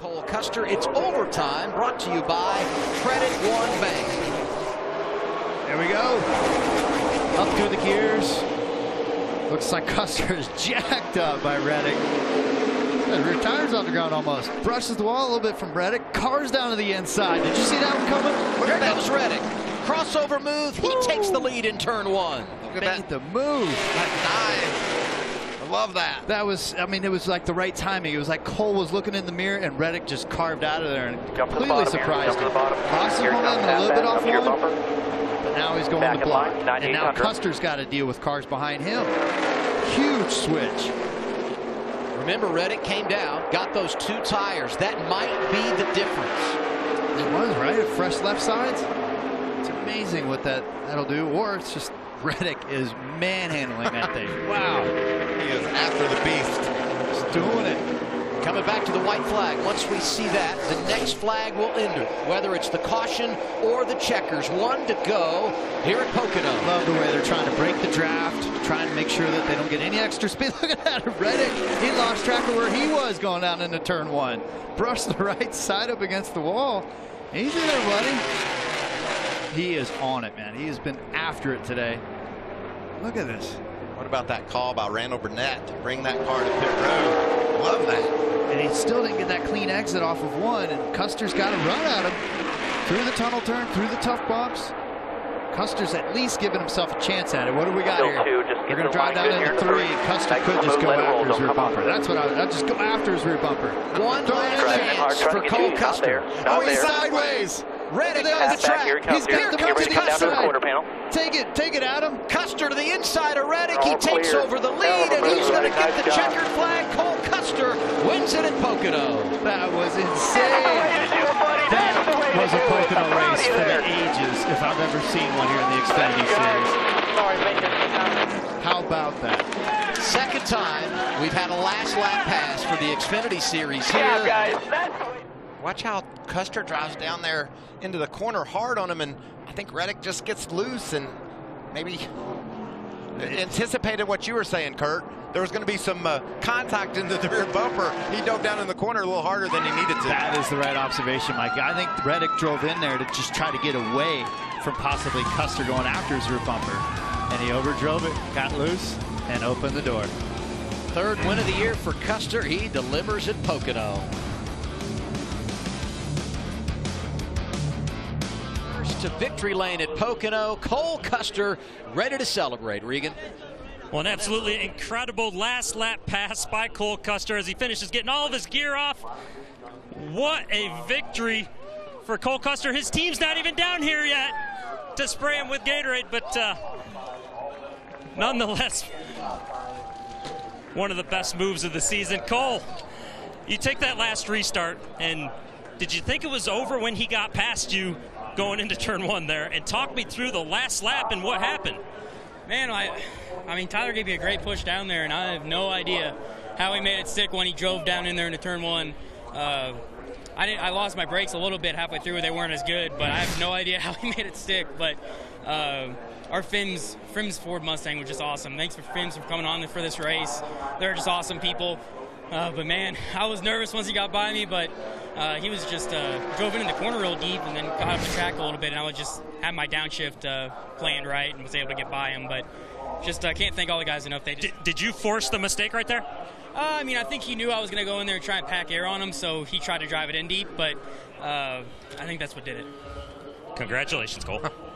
Cole Custer, it's overtime, brought to you by Credit One Bank. There we go. Up through the gears. Looks like Custer is jacked up by Reddick. Rear tires on the ground almost. Brushes the wall a little bit from Reddick. Cars down to the inside. Did you see that one coming? Look comes Reddick. Crossover move. He Woo. takes the lead in turn one. Look at that. the move. That dive. Love that. That was, I mean, it was like the right timing. It was like Cole was looking in the mirror and Reddick just carved out of there and Jump completely surprised him. Lost his a little bit off one, but now he's going Back to block. And now Custer's got to deal with cars behind him. Huge switch. Remember, Reddick came down, got those two tires. That might be the difference. It was, right? At fresh left sides. It's amazing what that, that'll do. Or it's just Reddick is manhandling that thing. Wow. He is after the beast. He's doing it. Coming back to the white flag. Once we see that, the next flag will enter, whether it's the caution or the checkers. One to go here at Pocono. Love the way they're trying to break the draft, trying to make sure that they don't get any extra speed. Look at that, Reddick. He lost track of where he was going down into turn one. Brushed the right side up against the wall. Easy there, buddy. He is on it, man. He has been after it today. Look at this. What about that call by Randall Burnett to bring that car to pit road? Exit off of one, and Custer's got to run at him through the tunnel turn, through the tough bumps. Custer's at least giving himself a chance at it. What do we got Still here? Two, We're going to drive down into three. Custer could just go after his rear bumper. That's what I would just go after his rear bumper. One last chance for Cole Custer. Oh, he's sideways. Reddick on the track. Here He's here. got the Custer. Take it, take it, Adam. Custer to the inside of Reddick. He takes over the lead, and he's going to get the checkered flag. Cole Custer wins it at Pocono. That was insane. That was a Pocono race for the ages, if I've ever seen one here in the Xfinity Series. How about that? Second time we've had a last lap pass for the Xfinity Series here. Yeah, guys. Watch how Custer drives down there into the corner hard on him, and I think Reddick just gets loose and maybe anticipated what you were saying, Kurt. There was going to be some uh, contact into the rear bumper. He dove down in the corner a little harder than he needed to. That is the right observation, Mike. I think Reddick drove in there to just try to get away from possibly Custer going after his rear bumper. And he overdrove it, got loose, and opened the door. Third win of the year for Custer. He delivers at Pocono. To victory lane at Pocono. Cole Custer ready to celebrate. Regan. Well, an absolutely incredible last lap pass by Cole Custer as he finishes getting all of his gear off. What a victory for Cole Custer. His team's not even down here yet to spray him with Gatorade, but uh, nonetheless, one of the best moves of the season. Cole, you take that last restart, and did you think it was over when he got past you going into turn one there and talk me through the last lap and what happened. Man, I, I mean, Tyler gave me a great push down there, and I have no idea how he made it stick when he drove down in there into turn one. Uh, I, I lost my brakes a little bit halfway through. They weren't as good, but I have no idea how he made it stick. But uh, our Fims, Fims Ford Mustang was just awesome. Thanks for Fims for coming on for this race. They're just awesome people. Uh, but man, I was nervous once he got by me, but uh, he was just uh, drove in, in the corner real deep and then got up the track a little bit, and I would just have my downshift uh, planned right and was able to get by him. But just uh, can't thank all the guys enough. They did, did you force the mistake right there? Uh, I mean, I think he knew I was going to go in there and try and pack air on him, so he tried to drive it in deep. But uh, I think that's what did it. Congratulations, Cole.